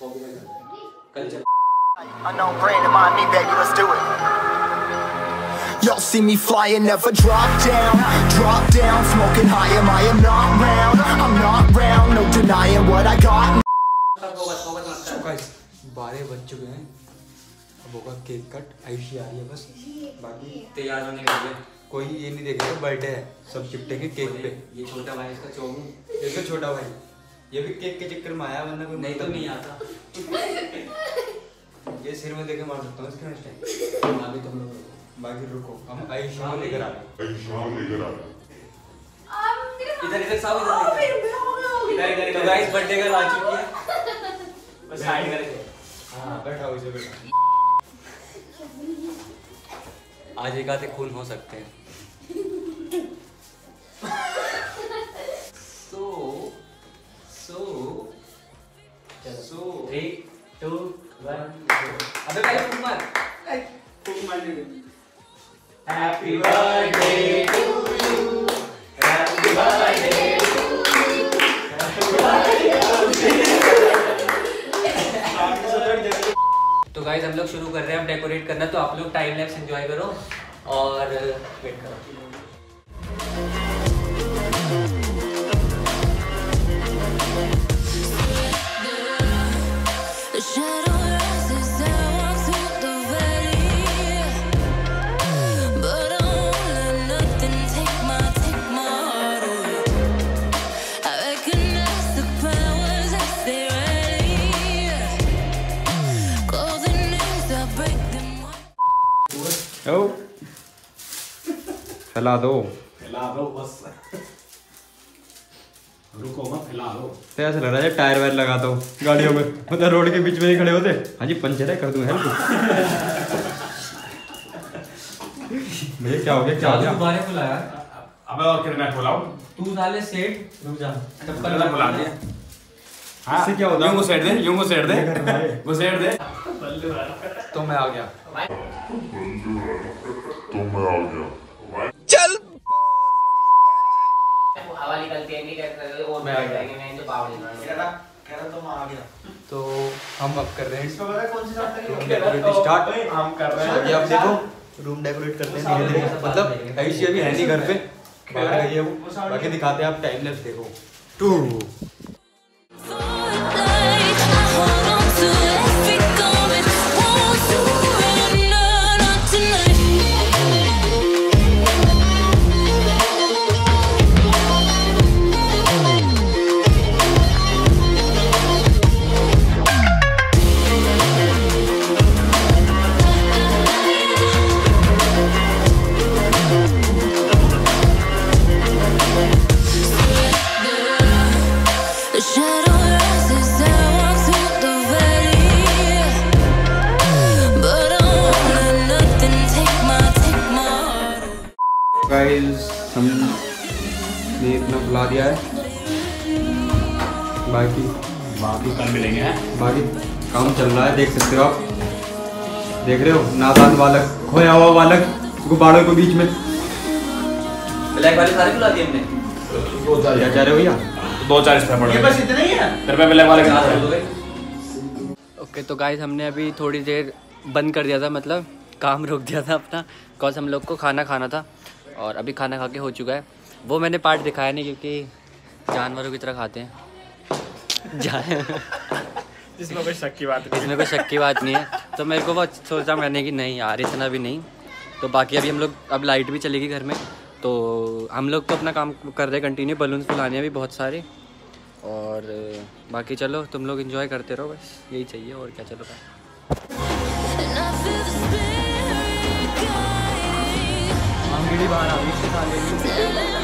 हैं Unknown brain to mind me, baby, let's do it. Y'all see me flying, never drop down, drop down, smoking high, am I am not round, I'm not round, no denying what I got. बारह बज चुके हैं अब होगा cake cut Ayushi आ रही है बस बाकी तैयार होने के लिए कोई ये नहीं देखेगा बर्थडे है सब चिपटेंगे केक पे ये छोटा भाई इसका चोमू ये तो छोटा भाई ये भी केक के चक्कर में आया वरना कोई नहीं तो मतलब नहीं आता। ये सिर में देके मार सकता हूँ इसके नेक्स्ट टाइम अभी तुम लोग बाकी रुको। हम आयुषी को लेकर आ रहे हैं। इधर इधर सब इधर इधर इधर तो गाइस बर्थडे गर्ल आ चुकी है। बस साइड करके। हाँ बैठा हो इसे बैठा। आज एक आधे खून हो सकते हैं। So so three two one अबे भाई फूक मार फूक मार happy birthday to you happy birthday तो गाइज़ हम लोग शुरू कर रहे हैं। अब डेकोरेट करना तो आप लोग टाइम लैप्स एंजॉय करो और वेट करो। फैला दो फैला दो बस रुको मत फैला दो तो ऐसा लग रहा है टायर वायर लगाता हूँ गाड़ियों में। मतलब रोड के बीच में नहीं खड़े होते। हाँ जी पंचर है कर दूँ हेल्प भैया क्या हो गया? क्या हो गया? दोबारा बुलाया। अबे और कितना खोलाओ तू साले सेठ रुक जा। चप्पल पहले बुला दिया? हाँ। इससे क्या होता? यूँ को सेट दे यूँ को सेट दे। ये कर रहा है। वो सेट दे तो मैं आ गया। गलती है नहीं कहते और मैं आ गया। मैं तो पावर निकालूँगा तो हम अब कर रहे हैं। रूम डेकोरेट स्टार्ट हम कर रहे अभी आप देखो रूम डेकोरेट करते हैं धीरे धीरे। मतलब ऐसी अभी है नहीं घर पे। बाहर गई है वो। बाकी दिखाते हैं आप टाइम लैप्स देखो। टू बाकी कल मिलेंगे हैं? बाकी काम चल रहा है देख सकते हो आप। देख रहे हो नादान बालक खोया हुआ बालक गुब्बारों के बीच में। ब्लैक वाले सारे बुला दिए हमने। दो चार। क्या चाह रहे हो भैया? दो चार इसमें पड़ बस इतने ही है। तेरे पे ब्लैक वाले चार कितने हो हैं? गए ओके तो गाइस हमने अभी थोड़ी देर बंद कर दिया था मतलब काम रोक दिया था अपना। बिकॉज़ हम लोग को खाना खाना था और अभी खाना खा के हो चुका है। वो मैंने पार्ट दिखाया नहीं क्योंकि जानवरों की तरह खाते हैं। जान इसमें कोई शक की बात नहीं इसमें कोई शक की बात नहीं है। तो मेरे को वो सोचा मैंने कि नहीं यार इतना भी नहीं। तो बाकी अभी हम लोग अब लाइट भी चलेगी घर में। तो हम लोग तो अपना काम कर रहे हैं कंटिन्यू बलून्स फुलाने हैं अभी बहुत सारे। और बाकी चलो तुम लोग इन्जॉय करते रहो बस। यही चाहिए और क्या चलो भाई। बाहर आ गई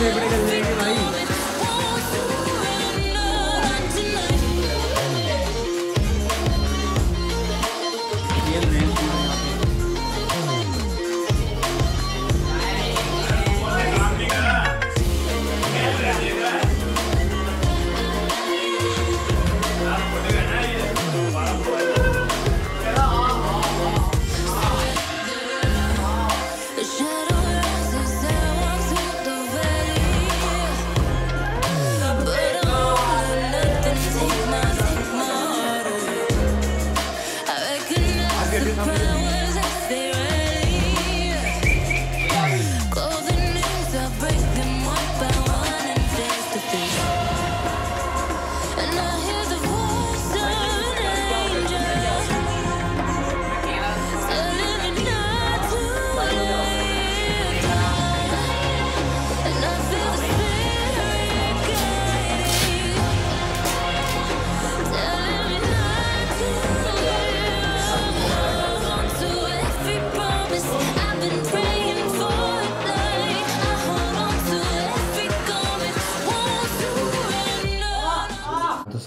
favorite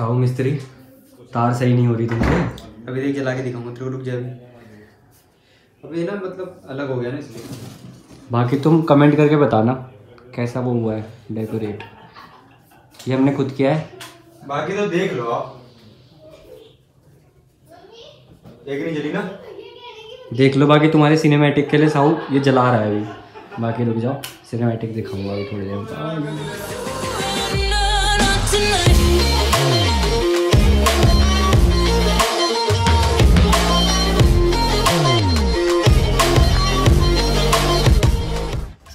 साहू मिस्त्री। तार सही नहीं हो रही तुमसे। अभी देख जला के दिखाऊँगा। तेरे रुक जाए अब ये ना मतलब अलग हो गया ना इसलिए। बाकी तुम कमेंट करके बताना कैसा वो हुआ है डेकोरेट ये हमने खुद किया है। बाकी तो देख लो आप। एक नहीं जली ना? देख लो बाकी तुम्हारे सिनेमैटिक के लिए साहू ये जला रहा है अभी। बाकी रुक जाओ सिनेमैटिक दिखाऊँगा अभी थोड़ी देर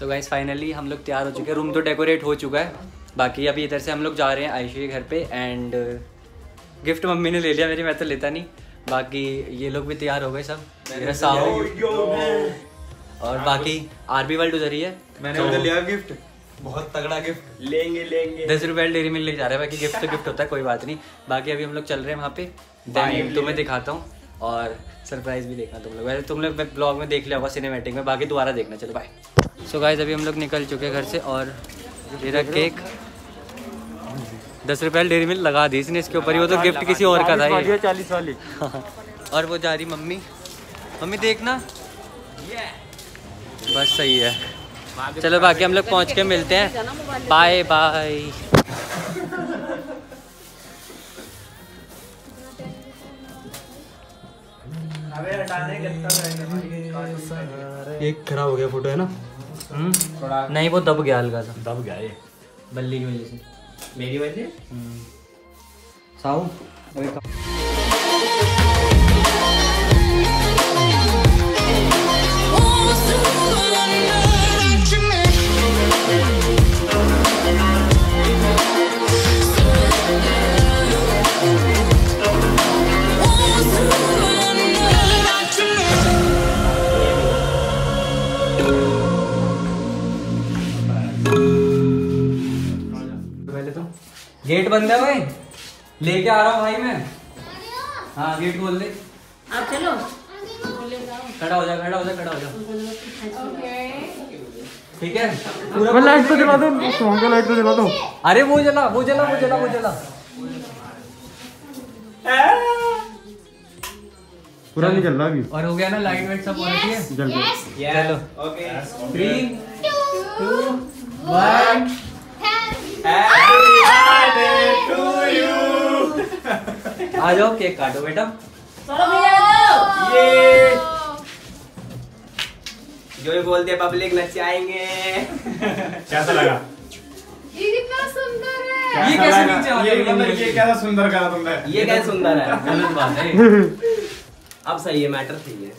सो गाइस फाइनली हम लोग तैयार हो चुके हैं। रूम तो डेकोरेट हो चुका है। बाकी अभी इधर से हम लोग जा रहे हैं आयुषी के घर पे एंड गिफ्ट मम्मी ने ले लिया मेरी मैं तो लेता नहीं। बाकी ये लोग भी तैयार हो गए सब। मेरा साहू और बाकी आरबी वर्ल्ड उधर ही है। मैंने तो उधर लिया गिफ्ट बहुत तगड़ा गिफ्ट लेंगे लेंगे। दस रुपये डेरी मिल ले जा रहा है। बाकी गिफ्ट तो गिफ्ट होता है कोई बात नहीं। बाकी अभी हम लोग चल रहे हैं वहाँ पे। देन तुम्हें दिखाता हूँ और सरप्राइज़ भी देखना तुम लोग। वैसे तुम लोग ब्लॉग में देख लिया होगा सिनेमेटिक में। बाकी दोबारा देखना। चलो बाय सो गाइज़ अभी हम लोग निकल चुके घर से और तेरा केक दस रुपये डेरी मिल लगा दी इसने इसके ऊपर ही वो तो गिफ्ट किसी और का था ये। चालीस वाली। और वो जा रही मम्मी। मम्मी देखना। बस सही है। चलो बाकी हम लोग पहुँच के मिलते हैं। बाय बाय एक खराब हो गया फ़ोटो है ना? हम्म? नहीं वो दब गया हल्का सा। दब गया ये। बल्ली की वजह से। मेरी वजह? साहू बंद है भाई। लेके आ रहा हूँ भाई मैं। हाँ गेट खोल दे। आप चलो। खड़ा हो जा खड़ा हो जा खड़ा हो जा। ठीक है? पूरा लाइट तो जला दो सॉन्ग का लाइट तो जला दो। अरे वो जला वो जला वो जला वो जला। पूरा नहीं चल रहा अभी। और हो गया ना लाइट वाइट सब हो रखी है जल गया। चलो। ओके थ्री टू वन आ जाओ केक काटो बेटा। चलो भैया ये। जो ये बोलते पब्लिक नचाएँगे कैसा लगा? ये कितना सुंदर है। ये कैसे नीचे आ ये गया मतलब ये कैसा सुंदर करा तुमने? ये क्या सुंदर है? गलत बात है। अब सही है मैटर सही है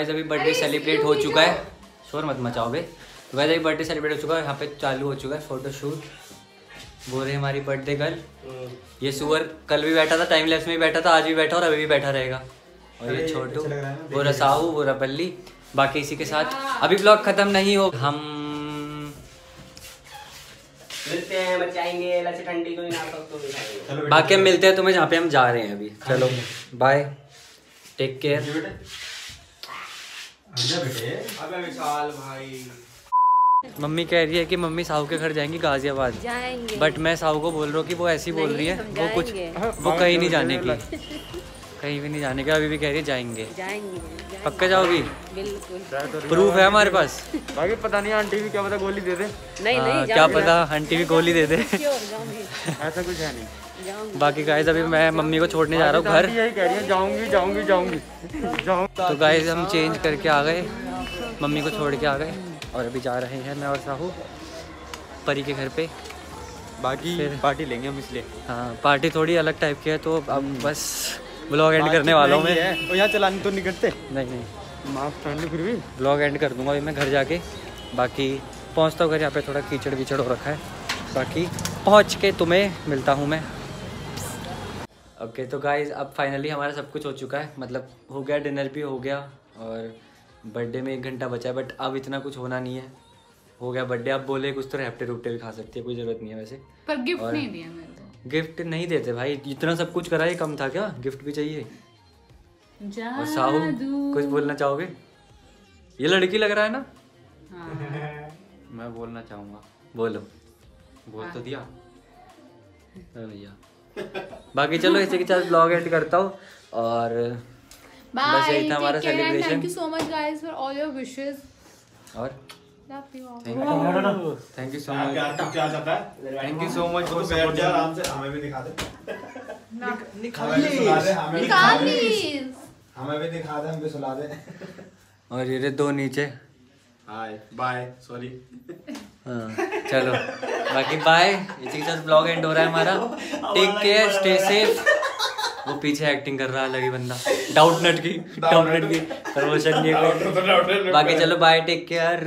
गाइज़ अभी बर्थडे सेलिब्रेट हो चुका है। शोर मत मचाओगे तो गाइज़ अभी बर्थडे सेलिब्रेट हो चुका है यहाँ पे चालू हो चुका है फ़ोटो शूट वो रही हमारी बर्थडे गर्ल ये सुअर कल भी बैठा था टाइम लैप्स में भी बैठा था आज भी बैठा और अभी भी बैठा रहेगा। और ये छोटू अच्छा है वो रसाऊ वो रबल्ली बाकी इसी के साथ। अभी ब्लॉग खत्म नहीं हो हम मिलते हैं लच्छे ठंडी को तो बाकी हम मिलते हैं तुम्हें जहाँ पे हम जा रहे हैं अभी। चलो बाय टेक केयर अबे विशाल भाई मम्मी कह रही है कि मम्मी साहू के घर जाएँगी गाजियाबाद। जाएँगे। बट मैं साहू को बोल रहा हूँ कि वो ऐसी बोल रही है वो कुछ वो कहीं नहीं जाने की। कहीं भी नहीं जाने की अभी भी कह रही है जाएँगे। जाएँगे पक्का जाओगी? बिल्कुल। प्रूफ है। हमारे पास। बाकी पता नहीं आंटी भी क्या पता गोली दे दे। नहीं हाँ, नहीं क्या पता आंटी भी गोली दे दे। ऐसा कुछ है नहीं। बाकी गाइज़ अभी मैं मम्मी को छोड़ने जा रहा हूँ घर। यही कह रही है जाऊँगी जाऊँगी जाऊँगी तो गाइज़ हम चेंज करके आ गए। मम्मी को छोड़ के आ गए और अभी जा रहे हैं मैं और साहू परी के घर पे। बाकी पार्टी लेंगे हम इसलिए। हाँ पार्टी थोड़ी अलग टाइप की है तो अब बस ब्लॉग एंड करने वाला हूँ मैं। और यहाँ चलाने तो नहीं करते? नहीं नहीं। माफ़ कर लो फिर भी। ब्लॉग एंड कर दूँगा अभी मैं घर जाके। बाकी पहुँचता हूँ घर यहाँ पे थोड़ा कीचड़ वीचड़ हो रखा है। बाकी पहुँच के तुम्हें मिलता हूँ मैं। ओके okay, तो गाइज़ अब फाइनली हमारा सब कुछ हो चुका है। मतलब हो गया डिनर भी हो गया और बर्थडे में एक घंटा बचा है बट अब इतना कुछ होना नहीं है। हो गया बर्थडे अब बोले कुछ तो रेप्टे रुपटे भी खा सकती है कोई ज़रूरत नहीं है वैसे। पर गिफ्ट और- नहीं दिया मेरे को। गिफ्ट नहीं देते भाई इतना सब कुछ करा ये कम था क्या? गिफ्ट भी चाहिए। और साहू कुछ बोलना चाहोगे? ये लड़की लग रहा है ना? हाँ। मैं बोलना चाहूँगा। बोलो। बोल तो दिया। हाँ भैया। बाकी चलो इसी के साथ ब्लॉग एंड करता हूँ और बस यही था हमारा celebration। Thank you so much guys for all your wishes और? Love you all thank you thank you so much है thank you so much for जा सपोर्टिंग आराम से हमें भी दिखा दे निकाल प्लीज़ हमें भी दिखा दे हम भी सुला दे और ये दो नीचे। हाय बाय सॉरी चलो बाकी बाय इसी के साथ ब्लॉग एंड हो रहा है हमारा। टेक केयर स्टे सेफ़ वो पीछे एक्टिंग कर रहा है अलग ही बंदा। डाउट नट की डाउट नट की प्रमोशन नहीं है बाकी चलो बाय टेक केयर